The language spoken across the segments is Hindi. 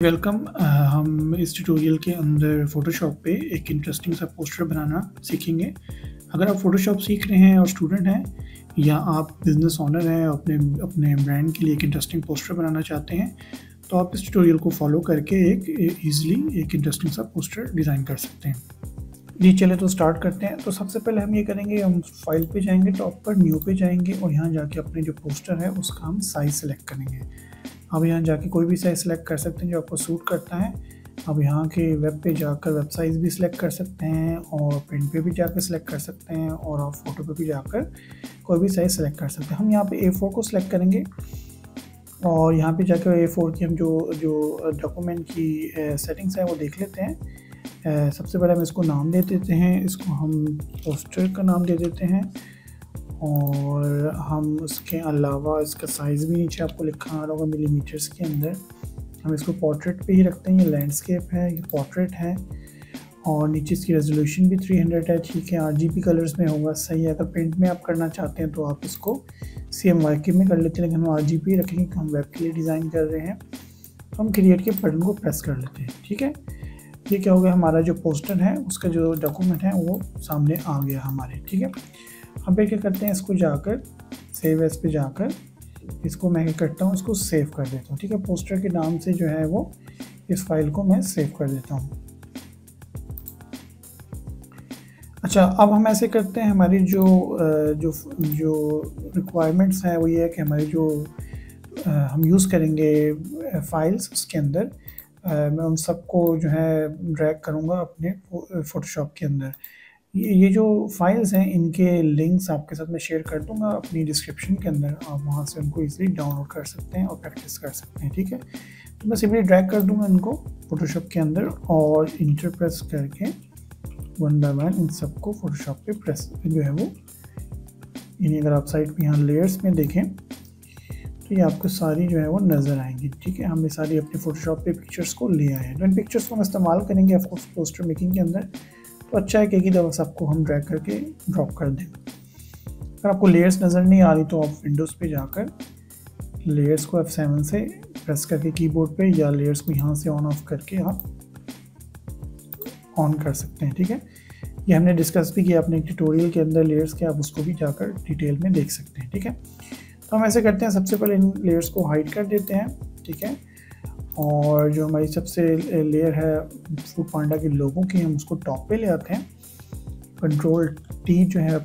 वेलकम uh, हम इस ट्यूटोरियल के अंदर फ़ोटोशॉप पे एक इंटरेस्टिंग सा पोस्टर बनाना सीखेंगे। अगर आप फ़ोटोशॉप सीख रहे हैं और स्टूडेंट हैं या आप बिज़नेस ऑनर हैं अपने अपने ब्रांड के लिए एक इंटरेस्टिंग पोस्टर बनाना चाहते हैं तो आप इस ट्यूटोरियल को फॉलो करके एक ईज़िली एक इंटरेस्टिंग सा पोस्टर डिज़ाइन कर सकते हैं। जी चले तो स्टार्ट करते हैं। तो सबसे पहले हम ये करेंगे हम फ़ाइल पे जाएँगे टॉप पर न्यू पे जाएँगे और यहाँ जाके अपने जो पोस्टर है उसका हम साइज़ सेलेक्ट करेंगे। अब यहाँ जाके कोई भी साइज़ सेलेक्ट कर सकते हैं जो आपको सूट करता है। अब यहाँ के वेब पे जाकर वेब साइज़ भी सिलेक्ट कर सकते हैं और प्रिंट पे भी जाकर सिलेक्ट कर सकते हैं और आप फ़ोटो पे भी जाकर कोई भी साइज़ सेलेक्ट कर सकते हैं। हम यहाँ पे ए फोर को सिलेक्ट करेंगे और यहाँ पे जाकर ए फोर की हम जो जो डॉक्यूमेंट की सेटिंग्स है वो देख लेते हैं। सबसे पहले हम इसको नाम दे देते हैं, इसको हम पोस्टर का नाम दे देते हैं। और हम उसके अलावा इसका साइज़ भी नीचे आपको लिखा आ रहा होगा मिलीमीटर्स के अंदर। हम इसको पोर्ट्रेट पे ही रखते हैं, ये लैंडस्केप है, ये पोर्ट्रेट है। और नीचे इसकी रेजोल्यूशन भी 300 है, ठीक है। आरजीपी कलर्स में होगा, सही है। अगर प्रिंट में आप करना चाहते हैं तो आप इसको सी एम वाई के में कर लेते हैं, लेकिन हम आर जी पी रखेंगे हम वेब के लिए डिज़ाइन कर रहे हैं। तो हम क्रिएट के बटन को प्रेस कर लेते हैं, ठीक है? ये क्या हो गया, हमारा जो पोस्टर है, उसका जो डॉक्यूमेंट है, वो सामने आ गया हमारे, ठीक है? अब क्या करते हैं, इसको जाकर सेव एस पे जाकर, इसको मैं क्या करता हूँ, इसको सेव कर देता हूँ, ठीक है? पोस्टर के नाम से जो है वो इस फ़ाइल को मैं सेव कर देता हूँ। अच्छा अब हम ऐसे करते हैं, हमारी जो जो जो रिक्वायरमेंट्स हैं, वो ये है कि हमारी जो हम यूज़ करेंगे फाइल्स उसके अंदर मैं उन सबको जो है ड्रैग करूँगा अपने फ़ोटोशॉप के अंदर। ये जो फाइल्स हैं, इनके लिंक्स आपके साथ मैं शेयर कर दूँगा अपनी डिस्क्रिप्शन के अंदर। आप वहाँ से उनको इजीली डाउनलोड कर सकते हैं और प्रैक्टिस कर सकते हैं, ठीक है? तो मैं सिंपली ड्रैग कर दूँगा इनको फोटोशॉप के अंदर और इंटर प्रेस करके वन बाय वन इन सबको फोटोशॉप पे प्रेस जो है वो, यानी अगर आप साइड पे यहाँ लेयर्स में देखें तो ये आपको सारी जो है वो नज़र आएँगी, ठीक है? हमने सारी अपने फोटोशॉप पे पिक्चर्स को ले आए हैं। तो इन पिक्चर्स को हम इस्तेमाल करेंगे ऑफकोर्स पोस्टर मेकिंग के अंदर। तो अच्छा है कि एक ही दफ़ा सबको हम ड्रैग करके ड्रॉप कर दें। अगर आपको लेयर्स नज़र नहीं आ रही तो आप विंडोज़ पे जाकर लेयर्स को F7 से प्रेस करके कीबोर्ड पे या लेयर्स को यहाँ से ऑन ऑफ़ करके आप ऑन कर सकते हैं, ठीक है? ये हमने डिस्कस भी किया अपने ट्यूटोरियल के अंदर लेयर्स के, आप उसको भी जाकर डिटेल में देख सकते हैं, ठीक है? तो हम ऐसे करते हैं, सबसे पहले इन लेयर्स को हाइड कर देते हैं, ठीक है? और जो हमारी सबसे लेयर है फ़ूड पांडा के लोगों की हम उसको टॉप पे ले आते हैं। कंट्रोल टी जो है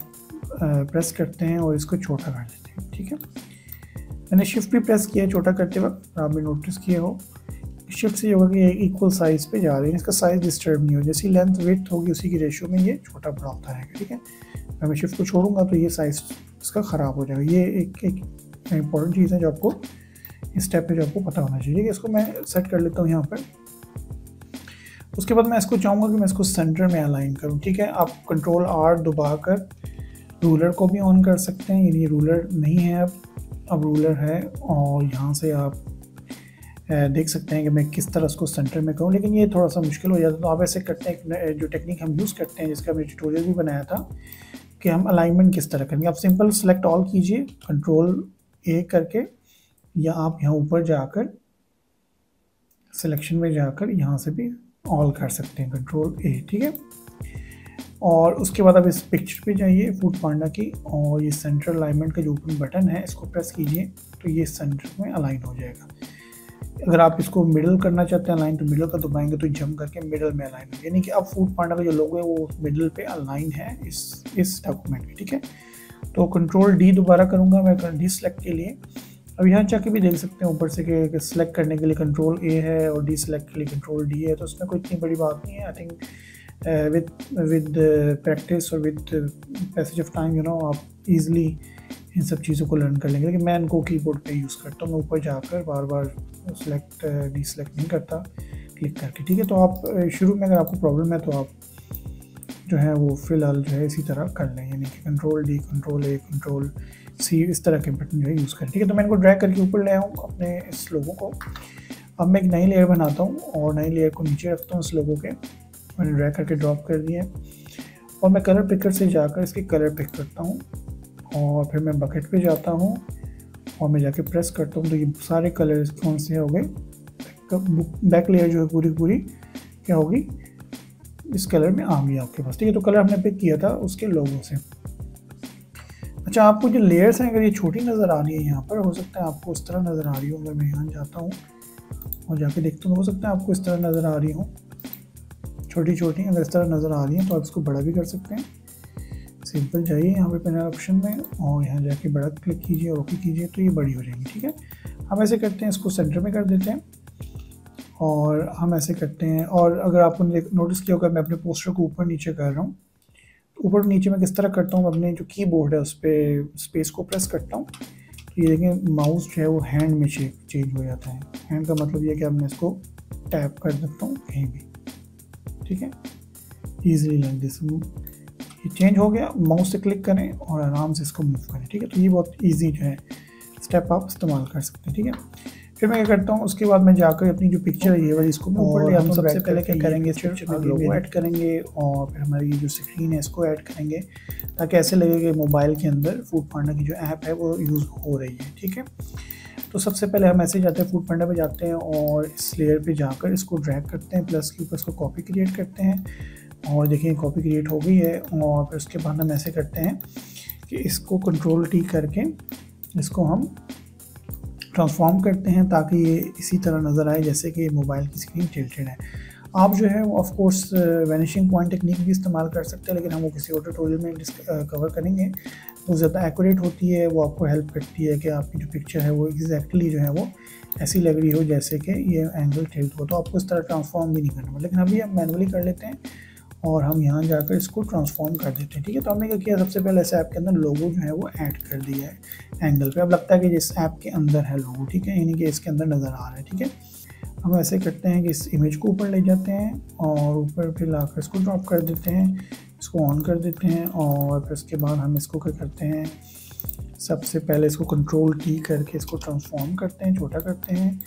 प्रेस करते हैं और इसको छोटा कर देते हैं, ठीक है? मैंने शिफ्ट भी प्रेस किया है छोटा करते वक्त आपने नोटिस किया हो। शिफ्ट से ये होगा कि इक्वल साइज़ पे जा रहे हैं, इसका साइज़ डिस्टर्ब नहीं हो। जैसी लेंथ वेथ होगी, उसी की रेशियो में ये छोटा बड़ा होता है, ठीक है? अगर मैं शिफ्ट को छोड़ूँगा तो ये साइज़ इसका ख़राब हो जाएगा। ये एक एक इंपॉर्टेंट चीज़ है जो आपको इस स्टेप पे जो आपको पता होना चाहिए। इसको मैं सेट कर लेता हूँ यहाँ पर। उसके बाद मैं इसको चाहूँगा कि मैं इसको सेंटर में अलाइन करूँ। ठीक है, आप कंट्रोल आर दबा कर रूलर को भी ऑन कर सकते हैं। यानी रूलर नहीं है, अब अब रूलर है और यहाँ से आप देख सकते हैं कि मैं किस तरह उसको सेंटर में करूँ। लेकिन ये थोड़ा सा मुश्किल हो जाता है। तो आप ऐसे करते हैं जो टेक्निक हम यूज़ करते हैं, जिसका मैंने ट्यूटोरियल भी बनाया था, कि हम अलाइनमेंट किस तरह करेंगे। आप सिंपल सेलेक्ट ऑल कीजिए कंट्रोल ए करके या आप यहाँ ऊपर जाकर सिलेक्शन में जाकर यहाँ से भी ऑल कर सकते हैं कंट्रोल ए ठीक है? और उसके बाद आप इस पिक्चर पे जाइए फ़ूड पांडा की, और ये सेंट्रल अलाइनमेंट का जो ऊपर बटन है, इसको प्रेस कीजिए तो ये सेंटर में अलाइन हो जाएगा। अगर आप इसको मिडल करना चाहते हैं अलाइन तो मिडल का दबाएँगे तो जम करके मिडल में अलाइन हो यानी कि अब फ़ूड पांडा का जो लोगो है, वो मिडल पे अलाइन है इस इस डॉक्यूमेंट में, ठीक है? तो कंट्रोल डी दोबारा करूँगा मैं डी सेलेक्ट के लिए। अब यहाँ जाके भी देख सकते हैं ऊपर से कि सिलेक्ट करने के लिए कंट्रोल ए है और डी सेलेक्ट के लिए कंट्रोल डी है तो उसमें कोई इतनी बड़ी बात नहीं है। I think with with practice और with passage of time you know आप इजीली इन सब चीज़ों को लर्न कर लेंगे। लेकिन मैं इनको कीबोर्ड पे यूज़ करता हूँ मैं ऊपर जाकर बार बार सेलेक्ट डी सेलेक्ट नहीं करता क्लिक करके ठीक है? तो आप uh, शुरू में अगर आपको प्रॉब्लम है तो आप जो है वो फ़िलहाल जो है इसी तरह कर लें यानी कि control D control A control C इस तरह के बटन जो है यूज़ करें। ठीक है तो मैं इनको ड्रैग करके ऊपर ले आऊँ अपने इस लोगों को। अब मैं एक नई लेयर बनाता हूँ और नई लेयर को नीचे रखता हूँ इस लोगों के। मैंने ड्रैग करके ड्रॉप कर दिया और मैं कलर पिकर से जाकर इसके कलर पिक करता हूँ और फिर मैं बकेट पे जाता हूँ और मैं जाके प्रेस करता हूँ। तो ये सारे कलर कौन से हो गए? बैक लेयर जो है पूरी पूरी क्या होगी? इस कलर में आ गई आपके पास ठीक है तो कलर हमने पिक किया था उसके लोगों से। अच्छा आपको जो लेयर्स हैं, अगर ये छोटी नज़र आ रही है यहाँ पर, हो सकता है आपको इस तरह नज़र आ रही हो, अगर मैं यहाँ जाता हूँ और जाके देखता हूँ, हो सकता है आपको इस तरह नज़र आ रही हो। छोटी छोटी अगर इस तरह नज़र आ रही हैं तो आप इसको बड़ा भी कर सकते हैं। सिंपल जाइए यहाँ पे पैनल ऑप्शन में और यहाँ जाके बड़ा क्लिक कीजिए और ओके कीजिए तो ये बड़ी हो जाएगी, ठीक है? हम ऐसे करते हैं, इसको सेंटर में कर देते हैं और हम ऐसे करते हैं और अगर आपने नोटिस किया होगा, मैं अपने पोस्टर को ऊपर नीचे कर रहा हूँ ऊपर नीचे मैं किस तरह करता हूँ अपने जो कीबोर्ड है, उस पर स्पेस को प्रेस करता हूँ। तो ये देखें माउस जो है वो हैंड में चेंज हो जाता है। हैंड का मतलब ये कि अब मैं इसको टैप कर सकता हूँ कहीं भी। ठीक है? ईजिली लाइक दिस ये चेंज हो गया माउस से क्लिक करें और आराम से इसको मूव करें। ठीक है? तो ये बहुत ईजी जो है स्टेप आप इस्तेमाल कर सकते हैं। ठीक है? फिर मैं क्या करता हूँ उसके बाद मैं जाकर अपनी जो पिक्चर है ये वाली इसको मैं ऊपर ले आता हूँ सबसे पहले क्या करेंगे इस पिक्चर में लोगो ऐड करेंगे और फिर हमारी जो स्क्रीन है इसको ऐड करेंगे ताकि ऐसे लगे कि मोबाइल के अंदर फ़ूड पांडा की जो ऐप है वो यूज़ हो रही है ठीक है? तो सबसे पहले हम ऐसे जाते हैं फ़ूड पांडा पे जाते हैं और इस लेयर पे जाकर इसको ड्रैग करते हैं प्लस के ऊपर इसको कॉपी क्रिएट करते हैं और देखिए कॉपी क्रिएट हो गई है और फिर उसके बाद हम ऐसे करते हैं कि इसको कंट्रोल टी करके इसको हम ट्रांसफॉर्म करते हैं ताकि ये इसी तरह नज़र आए, जैसे कि मोबाइल की स्क्रीन टिल्टेड है। आप जो है of course vanishing point technique भी इस्तेमाल कर सकते हैं, लेकिन हम वो किसी और ट्यूटोरियल में कवर करेंगे। वो ज़्यादा एक्यूरेट होती है, वो आपको हेल्प करती है कि आपकी जो पिक्चर है, वो एग्जैक्टली जो है, वो ऐसी लग रही हो, जैसे कि ये एंगल टिल्ट हो तो आपको इस तरह ट्रांसफॉर्म भी नहीं करना। लेकिन अभी हम मैनुअली कर लेते हैं। और हम यहाँ जाकर इसको ट्रांसफॉर्म कर देते हैं, ठीक है? तो हमने क्या किया? सबसे पहले इस ऐप के अंदर लोगो जो है वो ऐड कर दिया है एंगल पे। अब लगता है कि जिस ऐप के अंदर है लोगो ठीक है? यानी कि इसके अंदर नज़र आ रहा है, ठीक है? हम ऐसे करते हैं कि इस इमेज को ऊपर ले जाते हैं और ऊपर फिर लाकर इसको ड्रॉप कर देते हैं, इसको ऑन कर देते हैं और फिर उसके बाद हम इसको क्या करते हैं? सबसे पहले इसको कंट्रोल की करके इसको ट्रांसफॉर्म करते हैं, छोटा करते हैं।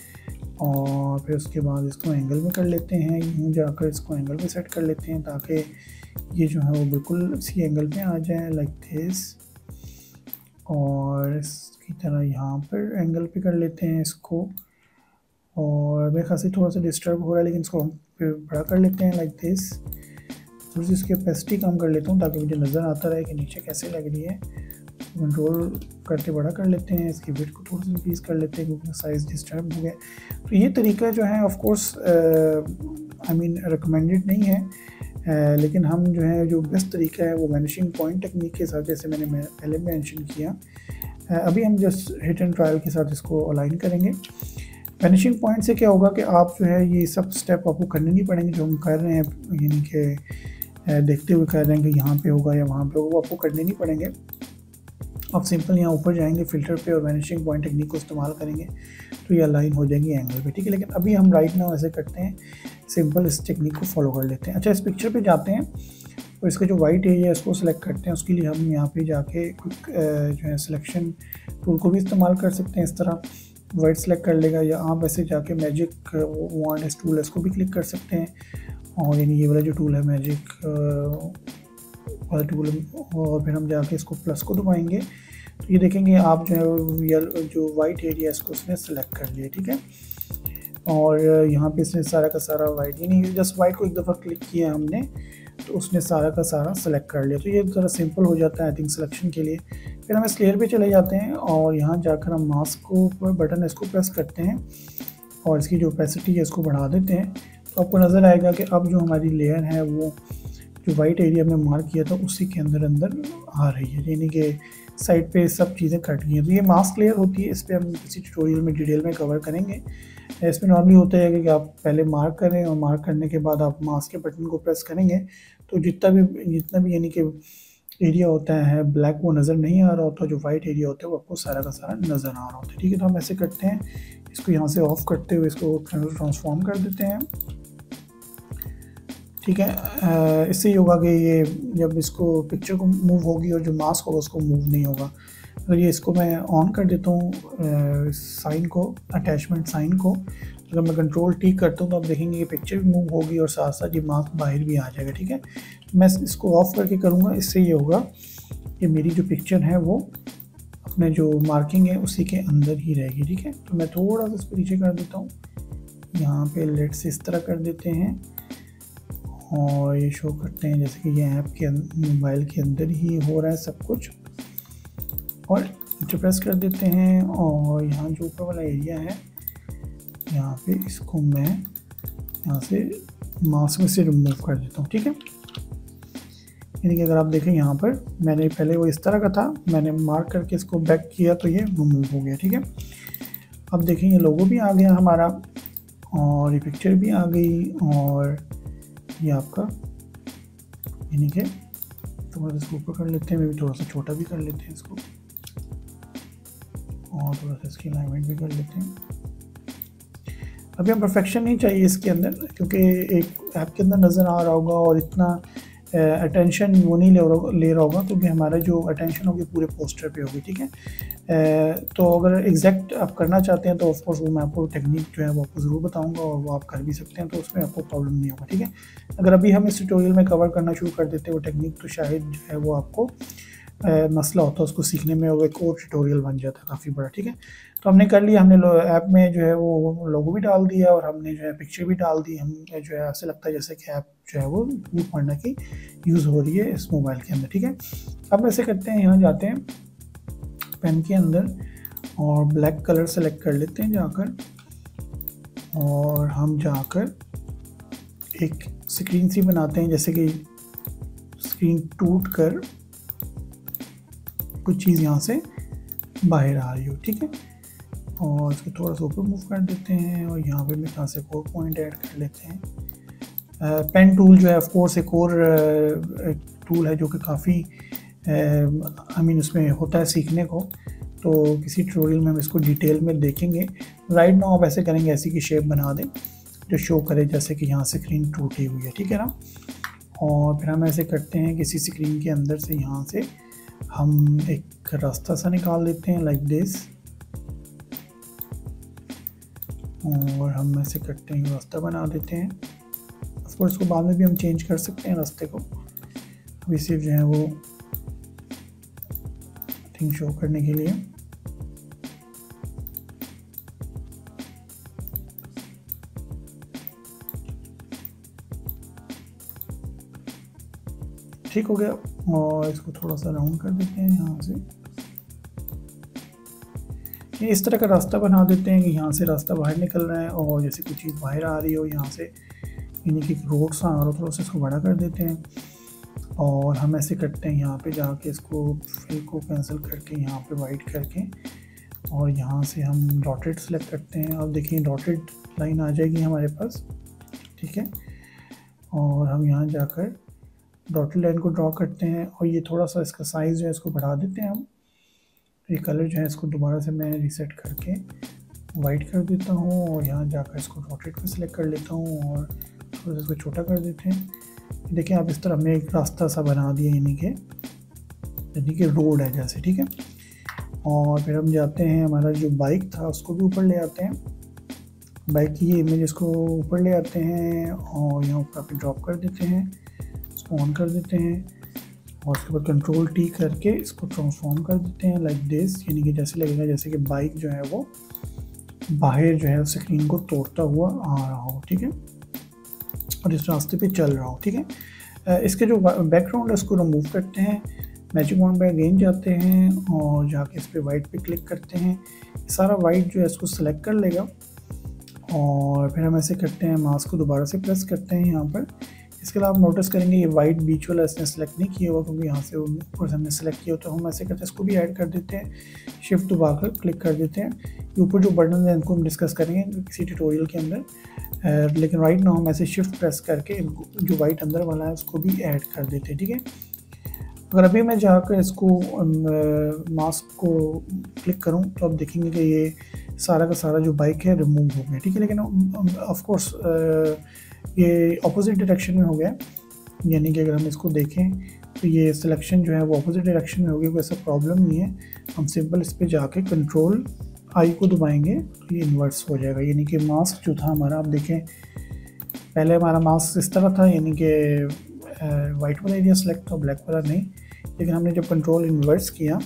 और फिर उसके बाद इसको एंगल में कर लेते हैं, यूँ जाकर इसको एंगल में सेट कर लेते हैं ताकि ये जो है वो बिल्कुल इसी एंगल पे आ जाए लाइक दिस और इसकी तरह यहाँ पर एंगल पे कर लेते हैं इसको। और मेरे खासी थोड़ा सा डिस्टर्ब हो रहा है, लेकिन इसको हम फिर बड़ा कर लेते हैं लाइक दिस थोड़ी सी इसकी कैपेसिटी कम कर लेता हूँ ताकि मुझे नज़र आता रहे कि नीचे कैसे लग रही है। कंट्रोल करके बड़ा कर लेते हैं इसकी वेट को थोड़ा सा इंक्रीज़ कर लेते हैं क्योंकि साइज़ डिस्टर्ब हो गया। तो ये तरीका जो है of course I mean recommended नहीं है uh, लेकिन हम जो है जो बेस्ट तरीका है वो मैनिशिंग पॉइंट टेक्निक के साथ जैसे मैंने मैं पहले मैंशन किया uh, अभी हम जस्ट हिट एंड ट्रायल के साथ इसको अलाइन करेंगे। फिनिशिंग पॉइंट से क्या होगा कि आप जो है ये सब स्टेप आपको करने नहीं पड़ेंगे जो हम कर रहे हैं यानी कि देखते हुए कर रहे हैं कि यहाँ पे होगा या वहाँ पे होगा वो आपको करने नहीं पड़ेंगे। आप सिंपल यहाँ ऊपर जाएँगे, फ़िल्टर पे और वैनिशिंग पॉइंट टेक्निक को इस्तेमाल करेंगे तो ये अलाइन हो जाएँगे एंगल पे, ठीक है? लेकिन अभी हम राइट नाउ ऐसे करते हैं सिंपल इस टेक्निक को फॉलो कर लेते हैं। अच्छा इस पिक्चर पे जाते हैं, और इसका जो वाइट एरिया है, इसको सिलेक्ट करते हैं, उसके लिए हम यहाँ पे जाके क्विक जो है सिलेक्शन टूल को भी इस्तेमाल कर सकते हैं इस तरह। वाइट सेलेक्ट कर लेगा, या आप ऐसे जाके मैजिक वन एस टूल है इसको भी क्लिक कर सकते हैं। और यानी ये वाला जो टूल है मैजिक वाला टूल और फिर हम जाके इसको प्लस को दबाएँगे। तो ये देखेंगे आप जो है जो वाइट एरिया इसको उसने सेलेक्ट कर लिया, ठीक है? और यहाँ पे इसने सारा का सारा वाइट यानी जस्ट वाइट को एक दफ़ा क्लिक किया हमने तो उसने सारा का सारा सेलेक्ट कर लिया। तो ये ज़रा सिंपल हो जाता है आई थिंक सिलेक्शन के लिए। फिर हम इस लेयर पे चले जाते हैं और यहाँ जाकर हम मास्क को बटन इसको प्रेस करते हैं और इसकी जो ओपेसिटी है, इसको बढ़ा देते हैं। तो आपको नज़र आएगा कि अब जो हमारी लेयर है, वो जो वाइट एरिया में मार्क किया था, उसी के अंदर अंदर आ रही है। यानी कि साइड पे सब चीज़ें कट गई हैं। तो ये मास्क लेयर होती है, इस पर हम किसी ट्यूटोरियल में डिटेल में कवर करेंगे। इसमें नॉर्मली होता है कि आप पहले मार्क करें और मार्क करने के बाद आप मास्क के बटन को प्रेस करेंगे। तो जितना भी जितना भी यानी कि एरिया होता है ब्लैक वो नज़र नहीं आ रहा होता, जो वाइट एरिया होता है, वो आपको सारा का सारा नज़र आ रहा होता है। ठीक है तो हम ऐसे करते हैं। इसको यहाँ से ऑफ़ करते हुए इसको ट्रांसफॉर्म कर देते हैं। ठीक है? इससे ये होगा कि ये जब इसको पिक्चर को मूव होगी और जो मास्क होगा उसको मूव नहीं होगा। अगर ये इसको मैं ऑन कर देता हूँ साइन को अटैचमेंट साइन को, अगर मैं कंट्रोल टी करता हूँ तो आप देखेंगे ये पिक्चर भी मूव होगी और साथ साथ ये मास्क बाहर भी आ जाएगा, ठीक है? मैं इसको ऑफ़ करके करूँगा। इससे ये होगा कि मेरी जो पिक्चर है वो अपने जो मार्किंग है उसी के अंदर ही रहेगी, ठीक है? तो मैं थोड़ा सा इसको नीचे कर देता हूँ। यहाँ पे लेट्स इस तरह कर देते हैं। और ये शो करते हैं, जैसे कि ये ऐप के मोबाइल के अंदर ही हो रहा है सब कुछ। और प्रेस कर देते हैं, और यहाँ जो ऊपर वाला एरिया है, यहाँ पे इसको मैं यहाँ से मास्क में से रिमूव कर देता हूँ, ठीक है? यानी कि अगर आप देखें यहाँ पर, मैंने पहले वो इस तरह का था, मैंने मार्क करके इसको बैक किया तो ये रिमूव हो गया, ठीक है? अब देखें ये लोगो भी आ गया हमारा, और ये पिक्चर भी आ गई, और ये आपका। यानी कि थोड़ा सा इसको ऊपर कर लेते हैं, मे भी थोड़ा सा छोटा भी कर लेते हैं इसको। और थोड़ा सा इसकी अलाइनमेंट भी कर लेते हैं। अभी हम परफेक्शन नहीं चाहिए इसके अंदर, क्योंकि एक ऐप के अंदर नज़र आ रहा होगा और इतना अटेंशन वो नहीं ले रहा ले रहा होगा, क्योंकि हमारा जो अटेंशन होगी पूरे पोस्टर पे होगी, ठीक है? तो अगर एग्जैक्ट आप करना चाहते हैं तो ऑफकोर्स वो मैं आपको टेक्निक जो है वो आपको ज़रूर बताऊँगा और वो आप कर भी सकते हैं तो उसमें आपको प्रॉब्लम नहीं होगा, ठीक है? अगर अभी हम इस ट्यूटोरियल में कवर करना शुरू कर देते हैं वो टेक्निक तो शायद जो है वो आपको मसला होता है, उसको सीखने में वो एक और ट्यूटोरियल बन जाता है काफ़ी बड़ा, ठीक है? तो हमने कर लिया, हमने ऐप में जो है वो लोगो भी डाल दिया और हमने जो है पिक्चर भी डाल दी। हम जो है, ऐसे लगता है जैसे कि ऐप जो है वो टू पढ़ना की यूज़ हो रही है इस मोबाइल के अंदर, ठीक है? अब ऐसे करते हैं, यहाँ जाते हैं पेन के अंदर और ब्लैक कलर सेलेक्ट कर लेते हैं जाकर और हम जाकर एक स्क्रीन सी बनाते हैं, जैसे कि स्क्रीन टूट कर कुछ चीज़ यहाँ से बाहर आ रही हो, ठीक है? और इसको थोड़ा सा ऊपर मूव कर देते हैं और यहाँ पे मेरे से एक और पॉइंट ऐड कर लेते हैं। पेन टूल जो है ऑफ़ कोर्स एक और टूल है जो कि काफ़ी आई मीन उसमें होता है सीखने को। तो किसी ट्यूटोरियल में हम इसको डिटेल में देखेंगे। राइट नाउ आप ऐसे करेंगे, ऐसी की शेप बना दें, जो शो करे, जैसे कि यहाँ से स्क्रीन टूटी हुई है, ठीक है ना? और फिर हम ऐसे करते हैं किसी स्क्रीन के अंदर से यहाँ से हम एक रास्ता सा निकाल देते हैं लाइक दिस और हम ऐसे करते हैं, रास्ता बना देते हैं. ऑफकोर्स इसको बाद में भी हम चेंज कर सकते हैं रास्ते को. अभी सिर्फ़ जो है वो थिंग शो करने के लिए. ठीक हो गया. और इसको थोड़ा सा राउंड कर देते हैं यहाँ से। ये इस तरह का रास्ता बना देते हैं कि यहाँ से रास्ता बाहर निकल रहा है और जैसे कोई चीज़ बाहर आ रही हो, यहाँ से यानी कि रोड सा आ रहा हो थोड़ा सा इसको बड़ा कर देते हैं। और हम ऐसे करते हैं यहाँ पे जाके इसको फिल को कैंसिल करके यहाँ पे वाइट करके और यहाँ से हम डॉटेड सेलेक्ट करते हैं। अब देखिए डॉटेड लाइन आ जाएगी हमारे पास, ठीक है? और हम यहाँ जाकर डॉटेड लाइन को ड्रॉ करते हैं और ये थोड़ा सा इसका साइज़ जो है इसको बढ़ा देते हैं हम। ये कलर जो है इसको दोबारा से मैं रीसेट करके वाइट कर देता हूँ और यहाँ जाकर इसको रोटेट पर सिलेक्ट कर लेता हूँ और थोड़ा सा इसको छोटा कर देते हैं। देखिए आप इस तरह हमने एक रास्ता सा बना दिया यानी कि यानी कि रोड है जैसे, ठीक है? और फिर हम जाते हैं, हमारा जो बाइक था उसको भी ऊपर ले आते हैं। बाइक की ये इमेज इसको ऊपर ले आते हैं और यहाँ ऊपर पे ड्रॉप कर देते हैं। इसको ऑन कर देते हैं और उसके बाद कंट्रोल टी करके इसको ट्रांसफॉर्म कर देते हैं लाइक दिस यानी कि जैसे लगेगा जैसे कि बाइक जो है वो बाहर जो है स्क्रीन को तोड़ता हुआ आ रहा हो, ठीक है? और इस रास्ते पे चल रहा हो, ठीक है? इसके जो बैकग्राउंड है उसको रिमूव करते हैं मैजिक वन पे अगेन जाते हैं और जाके इस पर वाइट पे क्लिक करते हैं। सारा वाइट जो है इसको सेलेक्ट कर लेगा और फिर हम ऐसे करते हैं मास्क को दोबारा से प्रेस करते हैं यहाँ पर। इसके अलावा आप नोटिस करेंगे ये वाइट बीच वाला इसने सेलेक्ट नहीं किया हुआ क्योंकि यहाँ से ऊपर हमने सेलेक्ट किया तो हम ऐसे करते हैं, इसको भी ऐड कर देते हैं। शिफ्ट दबाकर क्लिक कर देते हैं। ये ऊपर जो बटन है, इनको हम डिस्कस करेंगे किसी ट्यूटोरियल के अंदर। लेकिन राइट ना हम ऐसे शिफ्ट प्रेस करके इनको जो वाइट अंदर वाला है, उसको भी ऐड कर देते हैं, ठीक है? अगर अभी मैं जाकर इसको मास्क को क्लिक करूँ तो आप देखेंगे कि ये सारा का सारा जो बाइक है रिमूव हो गया, ठीक है? लेकिन ऑफ़ कोर्स ये अपोजिट डायरेक्शन में हो गया। यानी कि अगर हम इसको देखें तो ये सिलेक्शन जो है वो अपोजिट डायरेक्शन में होगी कोई ऐसा प्रॉब्लम नहीं है। हम सिंपल इस पर जाके कंट्रोल आई को दबाएँगे तो ये इन्वर्स हो जाएगा। यानी कि मास्क जो था हमारा, आप देखें, पहले हमारा मास्क इस तरह था, यानी कि वाइट वाला एरिया सेलेक्ट था ब्लैक वाला नहीं। लेकिन हमने जब कंट्रोल इन्वर्स किया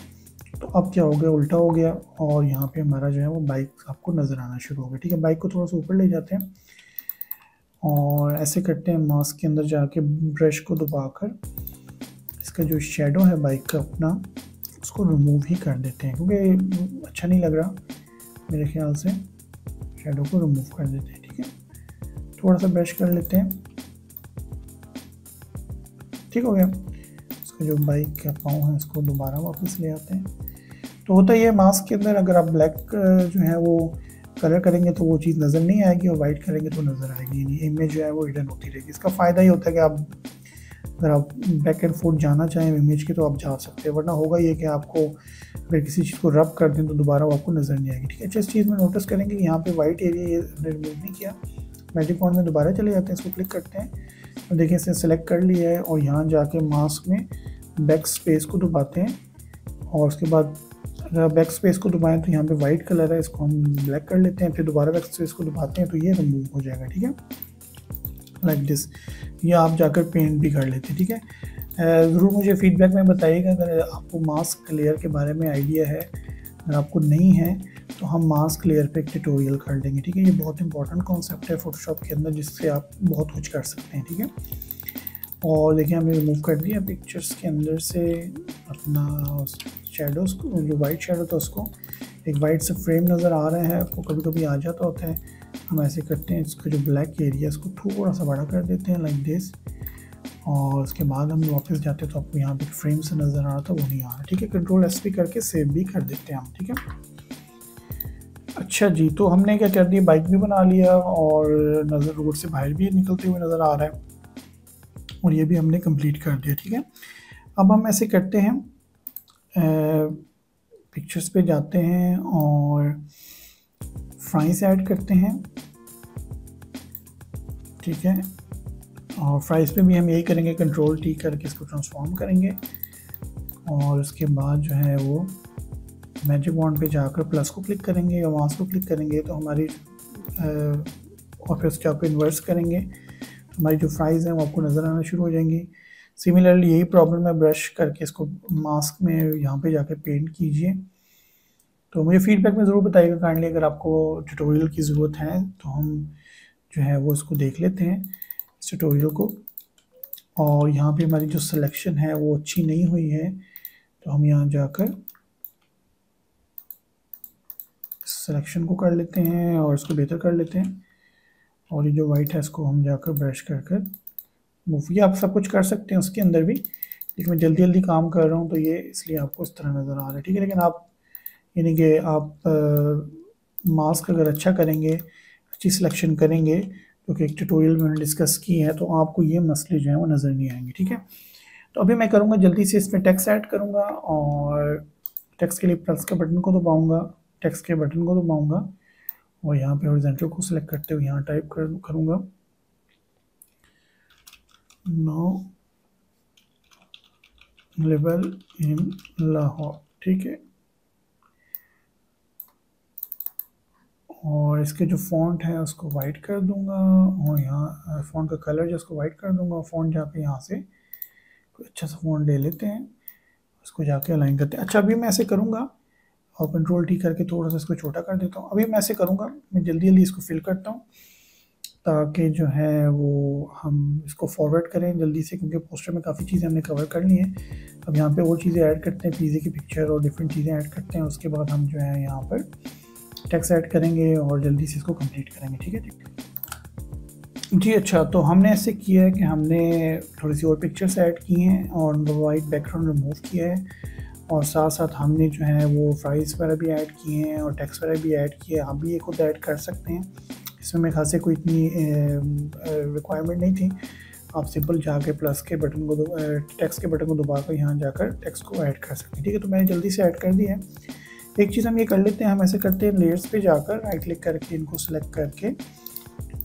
तो अब क्या हो गया? उल्टा हो गया, और यहाँ पे हमारा जो है वो बाइक आपको नज़र आना शुरू हो गया। ठीक है बाइक को थोड़ा सा ऊपर ले जाते हैं। और ऐसे करते हैं मास्क के अंदर जाके ब्रश को दबाकर, इसका जो शेडो है बाइक का अपना, उसको रिमूव ही कर देते हैं। क्योंकि अच्छा नहीं लग रहा मेरे ख्याल से। शेडो को रिमूव कर देते हैं, ठीक है? थोड़ा सा ब्रश कर लेते हैं। ठीक हो गया। इसका जो बाइक का पाँव है, इसको दोबारा वापस ले आते हैं। तो होता ही है मास्क के अंदर अगर आप ब्लैक जो है वो कलर करेंगे तो वो चीज़ नज़र नहीं आएगी और वाइट करेंगे तो नज़र आएगी नहीं। इमेज जो है वो हिडन होती रहेगी। इसका फ़ायदा ही होता है कि आप, अगर आप बैक एंड फोर्थ जाना चाहें इमेज के तो आप जा सकते हैं। वरना होगा ये कि आपको अगर किसी चीज़ को रब कर दें तो दोबारा वो आपको नज़र नहीं आएगी। ठीक है अच्छा इस चीज़ में नोटिस करेंगे कि यहाँ पे वाइट एरिया ये रिमूव नहीं किया। मैजिक पॉइंट में दोबारा चले जाते हैं, इसको क्लिक करते हैं। तो देखिए इसे सेलेक्ट कर लिया है और यहाँ जाके मास्क में बैक स्पेस को दबाते हैं और उसके बाद अगर आप बैक स्पेस को दबाएँ तो यहाँ पे वाइट कलर है, इसको हम ब्लैक कर लेते हैं, फिर दोबारा बैक स्पेस को दबाते हैं तो ये रिमूव हो जाएगा, ठीक है? लाइक दिस ये आप जाकर पेंट भी कर लेते हैं, ठीक है? ज़रूर मुझे फीडबैक में बताइएगा, अगर आपको मास्क लेयर के बारे में आइडिया है, अगर आपको नहीं है तो हम मास्क लेयर पे एक ट्यूटोरियल कर लेंगे, ठीक है? ये बहुत इंपॉर्टेंट कॉन्सेप्ट है फ़ोटोशॉप के अंदर, जिससे आप बहुत कुछ कर सकते हैं, ठीक है? और देखिए हमने रिमूव कर दिया पिक्चर्स के अंदर से अपना शेडोज़ को, जो वाइट शेडो था उसको। एक वाइट से फ्रेम नज़र आ रहा है, आपको कभी कभी आ जाता होता है। हम ऐसे करते हैं, इसका जो ब्लैक एरिया इसको थोड़ा सा बड़ा कर देते हैं लाइक दिस और उसके बाद हम वापस जाते हैं तो आपको यहाँ पे फ्रेम से नज़र आ रहा था, वो नहीं आ रहा। ठीक है कंट्रोल एस पी करके सेव भी कर देते हैं हम, ठीक है? अच्छा जी तो हमने क्या कर दिया? बाइक भी बना लिया और नज़र रोड से बाहर भी निकलते हुए नज़र आ रहा है। और ये भी हमने कंप्लीट कर दिया, ठीक है? अब हम ऐसे करते हैं पिक्चर्स पे जाते हैं और फ्राइज ऐड करते हैं, ठीक है? और फ्राइज पे भी हम यही करेंगे कंट्रोल टी करके इसको ट्रांसफॉर्म करेंगे और उसके बाद जो है वो मैजिक बॉन्ड पे जाकर प्लस को क्लिक करेंगे या वहाँ को क्लिक करेंगे तो हमारी और फिर उसके आप इन्वर्स करेंगे। हमारी जो फ्राइज़ हैं, वो आपको नज़र आना शुरू हो जाएँगी। सिमिलरली यही प्रॉब्लम है ब्रश करके, इसको मास्क में यहाँ पे जाके पेंट कीजिए। तो मुझे फीडबैक में ज़रूर बताइएगा काइंडली अगर आपको ट्यूटोरियल की ज़रूरत है तो हम जो है वो इसको देख लेते हैं, इस ट्यूटोरियल को। और यहाँ पे हमारी जो सिलेक्शन है, वो अच्छी नहीं हुई है तो हम यहाँ जाकर सिलेक्शन को कर लेते हैं और इसको बेहतर कर लेते हैं। और ये जो वाइट है इसको हम जाकर ब्रश कर कर मूव ये आप सब कुछ कर सकते हैं उसके अंदर भी। लेकिन मैं जल्दी जल्दी काम कर रहा हूँ तो ये इसलिए आपको इस तरह नज़र आ रहा है ठीक है? लेकिन आप यानी कि आप आ, मास्क अगर अच्छा करेंगे अच्छी सिलेक्शन करेंगे क्योंकि एक ट्यूटोरियल में मैंने डिस्कस की है तो आपको ये मसले जो हैं वो नज़र नहीं आएँगे ठीक है? तो अभी मैं करूँगा जल्दी से इसमें टैक्स ऐड करूँगा और टैक्स के लिए प्लस के बटन को दबाऊँगा टैक्स के बटन को दबाऊँगा। और यहाँ पे हॉरिजॉन्टल को सिलेक्ट करते हुए यहाँ टाइप कर, करूँगा। नो लेवल इन लाहौर ठीक है? और इसके जो फ़ॉन्ट है, उसको वाइट कर दूँगा। और यहाँ फ़ॉन्ट का कलर जो उसको वाइट कर दूँगा। फ़ॉन्ट जाके यहाँ से कोई अच्छा सा फ़ॉन्ट ले लेते हैं। उसको जाके अलाइन करते हैं। अच्छा अभी मैं ऐसे करूँगा। और कंट्रोल टी करके थोड़ा सा इसको छोटा कर देता हूँ। अभी मैं ऐसे करूँगा, मैं जल्दी जल्दी इसको फिल करता हूँ, ताकि जो है वो हम इसको फॉरवर्ड करें जल्दी से, क्योंकि पोस्टर में काफ़ी चीज़ें हमने कवर कर ली हैं। अब यहाँ पे और चीज़ें ऐड करते हैं पिज़्ज़े की पिक्चर और डिफरेंट चीज़ें ऐड करते हैं, उसके बाद हम जो है यहाँ पर टेक्स ऐड करेंगे और जल्दी से इसको कंप्लीट करेंगे, ठीक है? ठीक जी अच्छा तो हमने ऐसे किया है कि हमने थोड़ी सी और पिक्चर्स ऐड की हैं और वाइट बैकग्राउंड रिमूव किया है। और साथ साथ हमने जो है वो फ्राइज़ वगैरह भी ऐड किए हैं और टैक्स वगैरह भी ऐड किए आप भी ये खुद ऐड कर सकते हैं। इसमें मेरे खास से कोई इतनी रिक्वायरमेंट नहीं थी। आप सिंपल जाके प्लस के बटन को टैक्स के बटन को दबा कर यहाँ जाकर टैक्स को ऐड कर सकते हैं। ठीक है तो मैंने जल्दी से ऐड कर दिया है। एक चीज़ हम ये कर लेते हैं, हम ऐसे करते हैं लेयर्स पे जाकर राइट क्लिक करके इनको सेलेक्ट करके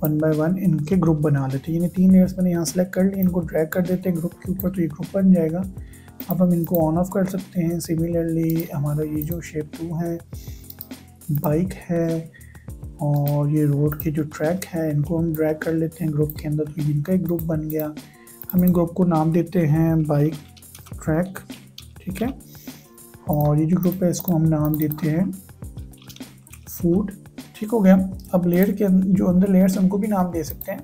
वन बाय वन इनके ग्रुप बना लेते हैं। यानी तीन लेयर्स मैंने यहाँ सेलेक्ट कर लिए, इनको ड्रैग कर देते हैं ग्रुप के ऊपर तो ये ग्रुप बन जाएगा। अब हम इनको ऑन ऑफ़ कर सकते हैं। सिमिलरली हमारा ये जो शेप टू है बाइक है और ये रोड के जो ट्रैक है, इनको हम ड्रैग कर लेते हैं ग्रुप के अंदर तो इनका एक ग्रुप बन गया। हम इन ग्रुप को नाम देते हैं बाइक ट्रैक ठीक है? और ये जो ग्रुप है, इसको हम नाम देते हैं फ़ूड ठीक हो गया? अब लेयर के जो अंदर लेयर्स उनको भी नाम दे सकते हैं।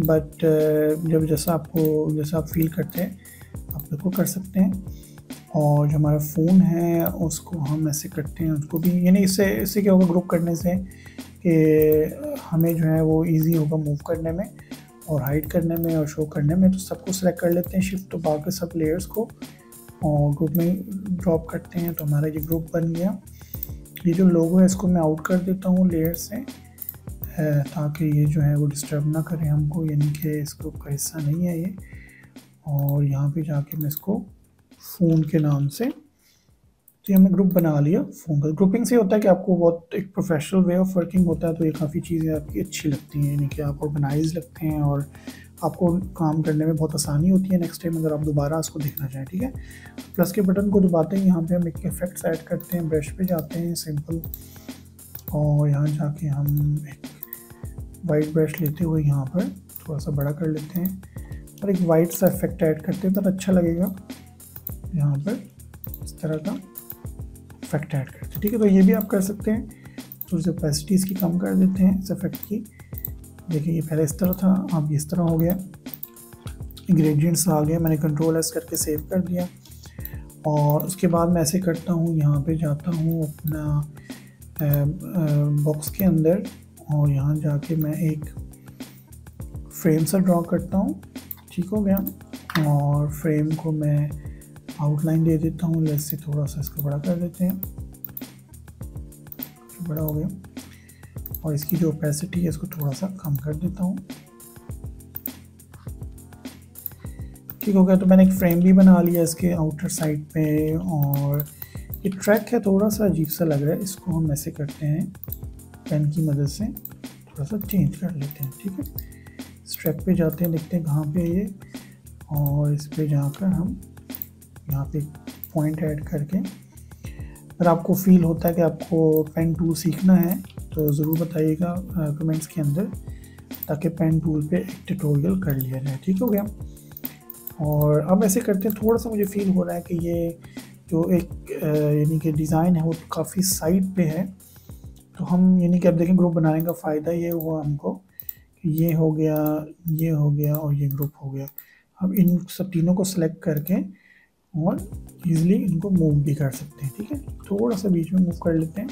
बट जब जैसा आपको, जैसा आप फील करते हैं बिल्कुल कर सकते हैं। और जो हमारा फ़ोन है, उसको हम ऐसे करते हैं, उसको भी, यानी इससे इससे क्या होगा ग्रुप करने से कि हमें जो है वो इजी होगा मूव करने में और हाइड करने में और शो करने में। तो सबको सेलेक्ट कर लेते हैं शिफ्ट तो बाकी सब लेयर्स को और ग्रुप में ड्रॉप करते हैं। तो हमारा ये ग्रुप बन गया। ये जो लोगो है, इसको मैं आउट कर देता हूँ लेयर से ताकि ये जो है वो डिस्टर्ब ना करें हमको, यानी कि इस ग्रुप का हिस्सा नहीं है ये। और यहाँ पे जाके मैं इसको फ़ोन के नाम से तो ये हमने ग्रुप बना लिया फ़ोन का। ग्रुपिंग से होता है कि आपको बहुत एक प्रोफेशनल वे ऑफ़ वर्किंग होता है तो ये काफ़ी चीज़ें आपकी अच्छी लगती हैं, यानी कि आप ऑर्गेनाइज लगते हैं और आपको काम करने में बहुत आसानी होती है नेक्स्ट टाइम अगर आप दोबारा इसको देखना चाहें, ठीक है? प्लस के बटन को दबाते हैं, यहाँ पे हम एक इफेक्ट्स ऐड करते हैं ब्रश पे जाते हैं सिंपल और यहाँ जाके हम एक वाइट ब्रश लेते हुए यहाँ पर थोड़ा सा बड़ा कर लेते हैं। और एक वाइट सा इफ़ेक्ट ऐड करते हैं तो अच्छा लगेगा। यहाँ पर इस तरह का इफ़ेक्ट ऐड करते हैं। ठीक है तो ये भी आप कर सकते हैं। थोड़ी सी कैपेसिटी इसकी कम कर देते हैं इस इफ़ेक्ट की। देखिए, ये पहले इस तरह था, अब इस तरह हो गया। इंग्रेडिएंट्स आ गए, मैंने कंट्रोल एस करके सेव कर दिया। और उसके बाद मैं ऐसे करता हूँ, यहाँ पे जाता हूँ अपना बॉक्स के अंदर। और यहाँ जाके मैं एक फ्रेम सा ड्रॉ करता हूँ। ठीक हो गया। और फ्रेम को मैं आउटलाइन दे देता हूँ। लेस से थोड़ा सा इसको बड़ा कर देते हैं। बड़ा हो गया। और इसकी जो ओपेसिटी है, इसको थोड़ा सा कम कर देता हूँ। ठीक हो गया। तो मैंने एक फ्रेम भी बना लिया इसके आउटर साइड पे और ये ट्रैक है, थोड़ा सा अजीब सा लग रहा है। इसको हम ऐसे करते हैं। पेन की मदद से थोड़ा सा चेंज कर लेते हैं। ठीक है? स्ट्रैप पे जाते हैं, देखते हैं कहाँ पे है ये। और इस पर जाकर हम यहाँ पे पॉइंट ऐड करके, अगर आपको फील होता है कि आपको पेन टूल सीखना है तो ज़रूर बताइएगा कमेंट्स के अंदर, ताकि पेन टूल पे एक ट्यूटोरियल कर लिया जाए। ठीक हो गया? और अब ऐसे करते हैं, थोड़ा सा मुझे फील हो रहा है कि ये जो एक यानी कि डिज़ाइन है, वो काफ़ी साइड पे है। तो हम, यानी कि अब देखें ग्रुप बनाने का फ़ायदा ये हुआ हमको। ये हो गया, ये हो गया और ये ग्रुप हो गया। अब इन सब तीनों को सिलेक्ट करके और ईज़िली इनको मूव भी कर सकते हैं, ठीक है? थोड़ा सा बीच में मूव कर लेते हैं।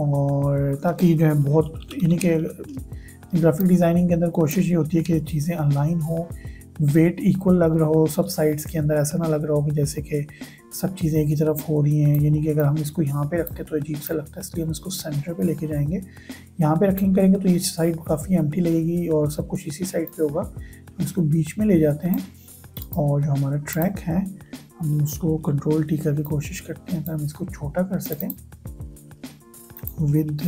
और ताकि जो है बहुत, यानी कि ग्राफिक डिज़ाइनिंग के अंदर कोशिश ये होती है कि चीज़ें अनलाइन हो वेट इक्वल लग रहा हो, सब साइड्स के अंदर ऐसा ना लग रहा हो कि जैसे कि सब चीज़ें एक ही तरफ़ हो रही हैं, यानी कि अगर हम इसको यहाँ पे रखते तो अजीब सा लगता है, इसलिए हम इसको सेंटर पे लेके जाएँगे। यहाँ पे रखेंगे, करेंगे तो ये साइड काफ़ी एम्प्टी लगेगी और सब कुछ इसी साइड पे होगा। हम इसको बीच में ले जाते हैं और जो हमारा ट्रैक है, हम उसको कंट्रोल टी करके कोशिश करते हैं तो हम इसको छोटा कर सकें। विद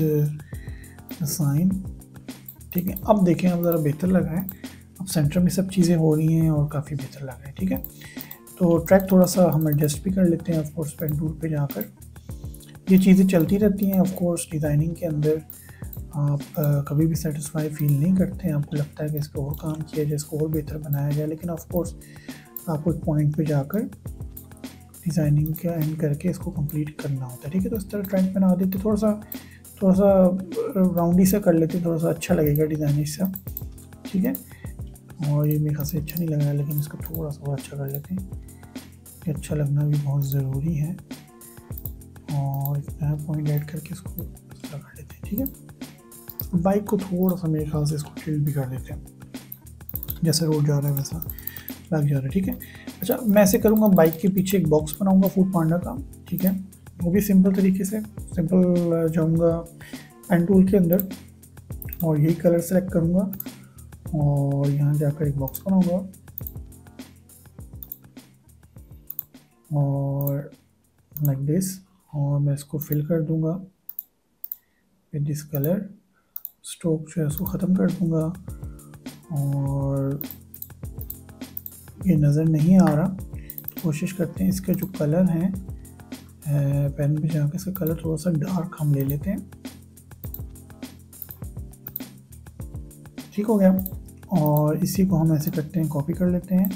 साइन ठीक है? अब देखें अब ज़रा बेहतर लगा है अब सेंटर में सब चीज़ें हो रही हैं और काफ़ी बेहतर लग रहा है ठीक है? तो ट्रैक थोड़ा सा हम एडजस्ट भी कर लेते हैं ऑफकोर्स पेन टूल पे जाकर। ये चीज़ें चलती रहती हैं ऑफकोर्स डिज़ाइनिंग के अंदर आप आ, कभी भी सेटिस्फाई फील नहीं करते हैं। आपको लगता है कि इसको और काम किया जाए इसको और बेहतर बनाया जाए लेकिन ऑफकोर्स आपको एक पॉइंट पे जाकर डिज़ाइनिंग का एंड करके इसको कंप्लीट करना होता है ठीक है? तो इस तरह ट्रैक बना देते थोड़ा सा थोड़ा सा राउंडी सा कर लेते थोड़ा सा अच्छा लगेगा डिज़ाइन इससे ठीक है? और ये मेरे ख्याल से अच्छा नहीं लग रहा है, लेकिन इसको थोड़ा सा अच्छा कर लेते हैं। ये अच्छा लगना भी बहुत ज़रूरी है। और नया पॉइंट ऐड करके इसको अच्छा कर लेते हैं, ठीक है? बाइक को थोड़ा सा मेरे ख्याल से इसको टिल्ट भी कर देते हैं। जैसे रोड जा रहा है, वैसा लग जा रहा है, ठीक है? अच्छा मैं ऐसे करूँगा बाइक के पीछे एक बॉक्स बनाऊँगा फ़ूड पांडा का, ठीक है? वो भी सिंपल तरीके से सिंपल जाऊँगा पेन टूल के अंदर, और यही कलर सेलेक्ट करूँगा। और यहाँ जाकर एक बॉक्स बनाऊँगा। और लाइक like दिस और मैं इसको फिल कर दूँगा। विद दिस कलर स्ट्रोक जो है उसको ख़त्म कर दूँगा। और ये नज़र नहीं आ रहा। कोशिश करते हैं इसके जो कलर हैं पेन पे जाकर इसका कलर थोड़ा सा डार्क हम ले लेते हैं। ठीक हो गया। और इसी को हम ऐसे करते हैं कॉपी कर लेते हैं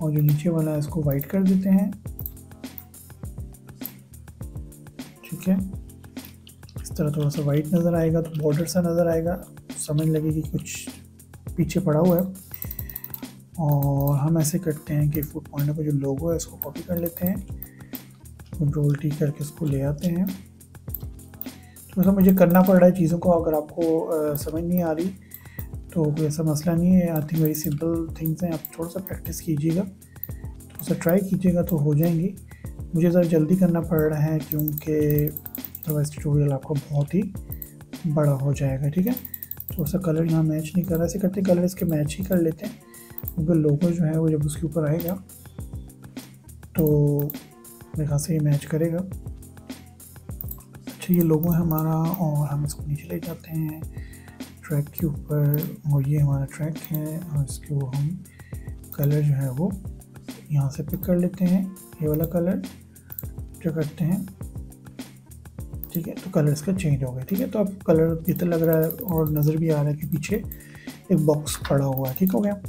और जो नीचे वाला है इसको वाइट कर देते हैं। ठीक है? इस तरह थोड़ा सा वाइट नज़र आएगा तो बॉर्डर सा नज़र आएगा। समझ लगेगी कुछ पीछे पड़ा हुआ है। और हम ऐसे करते हैं कि फ़ूड पॉइंटर का जो लोगो है इसको कॉपी कर लेते हैं। कंट्रोल टी करके इसको ले आते हैं। थोड़ा सा मुझे करना पड़ रहा है चीज़ों को अगर आपको आ, समझ नहीं आ रही। तो कोई ऐसा मसला नहीं है। I think very simple things हैं। आप थोड़ा सा प्रैक्टिस कीजिएगा। थोड़ा सा ट्राई कीजिएगा तो हो जाएँगी। मुझे ज़रा जल्दी करना पड़ रहा है क्योंकि अदरवाइज़ ट्यूटोरियल आपका बहुत ही बड़ा हो जाएगा, ठीक है? थोड़ा सा कलर यहाँ मैच नहीं कर रहा। ऐसे करते कलर इसके मैच ही कर लेते हैं। क्योंकि लोगो जो है वो जब उसके ऊपर आएगा तो मेरे ख्याल से ये मैच करेगा। अच्छा ये लोगो है हमारा और हम इसको नीचे ले जाते हैं। ट्रैक के ऊपर और ये हमारा ट्रैक है और इसके वो हम कलर जो है वो यहाँ से पिक कर लेते हैं, ये वाला कलर जो करते हैं। ठीक है तो कलर इसका चेंज हो गया, ठीक है? तो अब कलर बेहतर लग रहा है और नज़र भी आ रहा है कि पीछे एक बॉक्स पड़ा हुआ है, ठीक हो गया?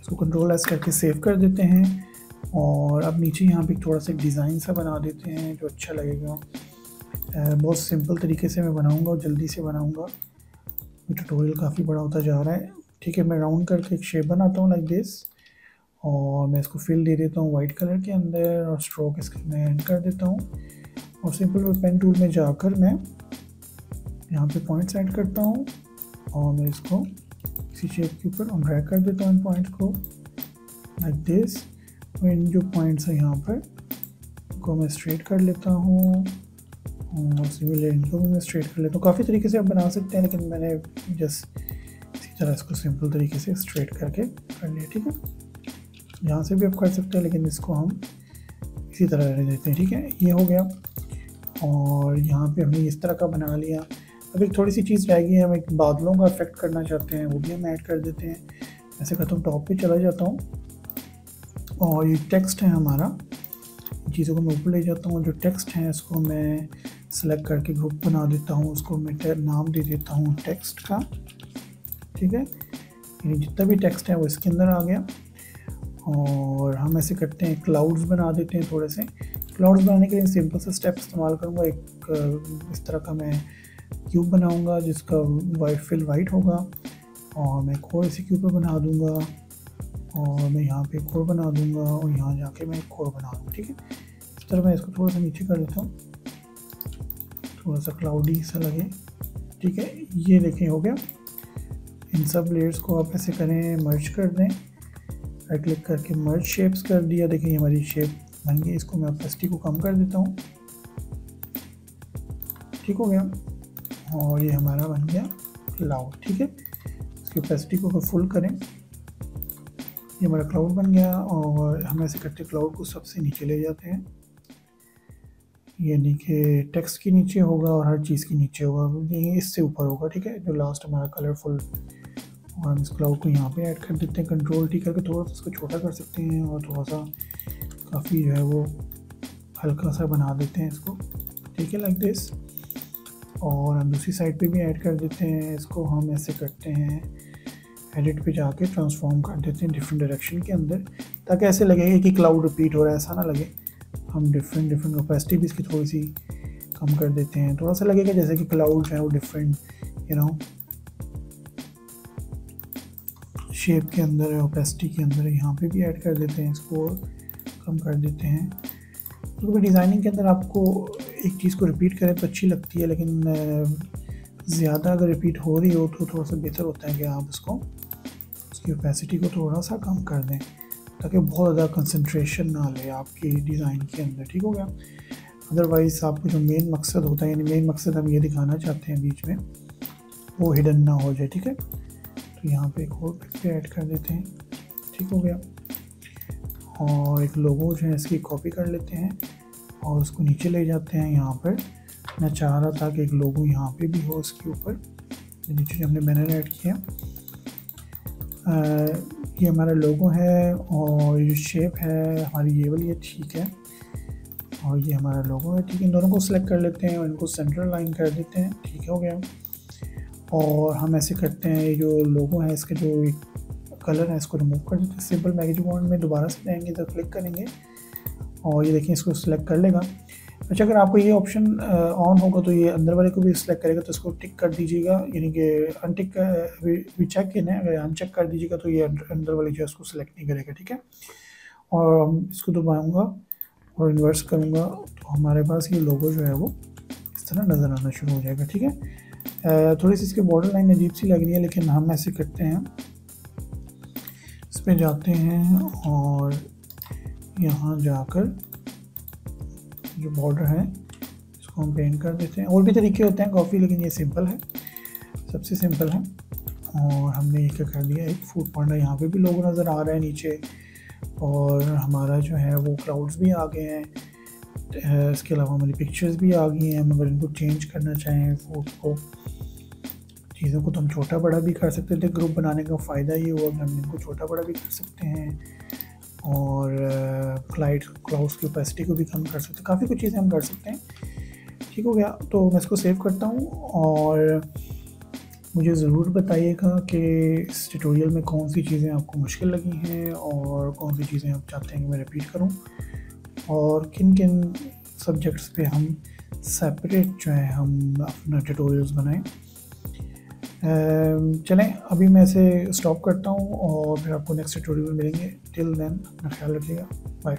इसको कंट्रोल एस करके सेव कर देते हैं और अब नीचे यहाँ पे थोड़ा सा डिज़ाइन सा बना देते हैं जो अच्छा लगेगा। बहुत सिंपल तरीके से मैं बनाऊँगा और जल्दी से बनाऊँगा। ट्यूटोरियल काफ़ी बड़ा होता जा रहा है। ठीक है, मैं राउंड करके एक शेप बनाता हूँ लाइक दिस और मैं इसको फिल दे देता हूँ वाइट कलर के अंदर और स्ट्रोक इसके मैं एंड कर देता हूँ। और सिंपल पेन टूल में जाकर मैं यहाँ पे पॉइंट्स ऐड करता हूँ और मैं इसको इसी शेप के ऊपर ड्रैग कर देता हूँ इन पॉइंट्स को। लाइक दिस इन जो पॉइंट्स हैं यहाँ पर को मैं स्ट्रेट कर लेता हूँ। इनको भी मैं स्ट्रेट कर लेता हूँ काफ़ी तरीके से आप बना सकते हैं, लेकिन मैंने जस्ट इसी तरह इसको सिंपल तरीके से स्ट्रेट करके कर लिया, ठीक है? यहाँ से भी आप कर सकते हैं, लेकिन इसको हम इसी तरह रहने देते हैं, ठीक है? ये हो गया। और यहाँ पे हमने इस तरह का बना लिया। अब एक थोड़ी सी चीज़ रह गई है, हम एक बादलों का इफ़ेक्ट करना चाहते हैं, वो भी हम ऐड कर देते हैं। ऐसे करता हूँ टॉप पे चला जाता हूँ, और ये टेक्स्ट है हमारा, चीज़ों को मैं ऊपर ले जाता हूँ, जो टेक्स्ट है, इसको मैं सेलेक्ट करके ग्रुप बना देता हूँ, उसको मैं नाम दे देता हूँ टेक्स्ट का। ठीक है? यानी जितना भी टेक्स्ट है वो इसके अंदर आ गया। और हम ऐसे करते हैं क्लाउड्स बना देते हैं थोड़े से। क्लाउड्स बनाने के लिए सिंपल सा स्टेप इस्तेमाल करूँगा। एक इस तरह का मैं क्यूब बनाऊँगा, जिसका वाइट फिल वाइट होगा। और मैं खोर इसी के ऊपर बना दूँगा। और मैं यहाँ पे खोर बना दूँगा और यहाँ जाके मैं खोर बना दूँगा ठीक है? इस तरह मैं इसको थोड़ा सा नीचे कर देता हूँ। थोड़ा सा क्लाउडी सा लगे। ठीक है, ये देखें, हो गया। इन सब लेयर्स को आप ऐसे करें मर्ज कर दें। राइट क्लिक करके मर्ज शेप्स कर दिया। देखिए हमारी शेप बन गई। इसको मैं ओपेसिटी को कम कर देता हूँ। ठीक हो गया। और ये हमारा बन गया क्लाउड ठीक है, इसकी ओपेसिटी को फुल करें, ये हमारा क्लाउड बन गया। और हम ऐसे करते क्लाउड को सबसे नीचे ले जाते हैं। यानी कि टेक्स्ट के नीचे होगा और हर चीज़ के नीचे होगा। ये इससे ऊपर होगा, ठीक है? जो लास्ट हमारा कलरफुल और हम इस क्लाउड को यहाँ पे ऐड कर देते हैं। कंट्रोल टी करके थोड़ा सा इसको छोटा कर सकते हैं और थोड़ा सा काफ़ी जो है वो हल्का सा बना देते हैं इसको। ठीक है लाइक दिस और हम दूसरी साइड पे भी ऐड कर देते हैं। इसको हम ऐसे करते हैं। एडिट पे जाके ट्रांसफॉर्म कर देते हैं डिफरेंट डायरेक्शन के अंदर। ताकि ऐसे लगेगा कि क्लाउड रिपीट हो रहा है, ऐसा ना लगे। हम डिफरेंट डिफरेंट ओपेसिटी भी इसकी थोड़ी सी कम कर देते हैं। थोड़ा सा लगेगा जैसे कि क्लाउड है, वो डिफरेंट यू नो शेप के अंदर है ओपेसिटी के अंदर यहाँ पे भी ऐड कर देते हैं, इसको कम कर देते हैं। क्योंकि तो डिज़ाइनिंग के अंदर आपको एक चीज़ को रिपीट करें तो अच्छी लगती है, लेकिन ज़्यादा अगर रिपीट हो रही हो तो थोड़ा सा बेहतर होता है कि आप उसको उसकी कैपेसिटी को थोड़ा सा कम कर दें। ताकि बहुत ज़्यादा कंसंट्रेशन ना ले आपकी डिज़ाइन के अंदर, ठीक हो गया? अदरवाइज़ आपको जो मेन मकसद होता है, यानी मेन मकसद हम ये दिखाना चाहते हैं बीच में, वो हिडन ना हो जाए, ठीक है? तो यहाँ पे एक और पिक पे ऐड कर देते हैं, ठीक हो गया? और एक लोगो जो है, इसकी कॉपी कर लेते हैं और उसको नीचे ले जाते हैं यहाँ पर। मैं चाह रहा था कि एक लोगो यहाँ पे भी हो उसके ऊपर नीचे हमने बैनर ऐड किया ये हमारा लोगो है और ये शेप है, हमारी ये वाली है ठीक है। और ये हमारा लोगो है, ठीक है। इन दोनों को सिलेक्ट कर लेते हैं और इनको सेंट्रल लाइन कर देते हैं, ठीक हो गया। और हम ऐसे करते हैं जो लोगो है, इसके जो कलर है, इसको रिमूव कर देते हैं। सिंपल बॉन्ड में दोबारा से जाएँगे तो क्लिक करेंगे। और ये देखिए, इसको सिलेक्ट कर लेगा। अच्छा अगर आपको ये ऑप्शन ऑन होगा तो ये अंदर वाले को भी सिलेक्ट करेगा तो इसको टिक कर दीजिएगा। यानी कि अनटिक भी चेक इन है, अगर अनचेक कर दीजिएगा तो ये अंदर वाली जो है उसको सिलेक्ट नहीं करेगा, ठीक है? और इसको दबाऊँगा और इन्वर्स करूँगा तो हमारे पास ये लोगो जो है वो इस तरह नज़र आना शुरू हो जाएगा, ठीक है? थोड़ी सी इसकी बॉर्डर लाइन अजीब सी लग रही है, लेकिन हम ऐसे करते हैं। इस पर जाते हैं और यहाँ जाकर जो बॉर्डर है, इसको हम पेंट कर देते हैं। और भी तरीके होते हैं कॉफ़ी लेकिन ये सिंपल है। सबसे सिंपल है। और हमने ये क्या कर दिया एक फ़ूड पांडा यहाँ पे भी लोग नज़र आ रहे हैं नीचे। और हमारा जो है, वो क्लाउड्स भी आ गए हैं। इसके अलावा हमारी पिक्चर्स भी आ गई हैं। मगर इनको चेंज करना चाहें फ़ूड को, चीज़ों को तो हम छोटा बड़ा भी कर सकते थे। ग्रुप बनाने का फ़ायदा ये हुआ कि हम इनको छोटा बड़ा भी कर सकते हैं। और क्लाइड क्लाउड्स की ओपेसिटी को भी कम कर सकते हैं। काफ़ी कुछ चीज़ें हम कर सकते हैं। ठीक हो गया तो मैं इसको सेव करता हूँ और मुझे ज़रूर बताइएगा कि इस ट्यूटोरियल में कौन सी चीज़ें आपको मुश्किल लगी हैं और कौन सी चीज़ें आप चाहते हैं कि मैं रिपीट करूँ। और किन किन सब्जेक्ट्स पे हम सेपरेट जो है, हम अपना ट्यूटोरियल्स बनाएँ। चलें, अभी मैं इसे स्टॉप करता हूँ और फिर आपको नेक्स्ट ट्यूटोरियल मिलेंगे। टिल देन अपना ख्याल रखिएगा बाय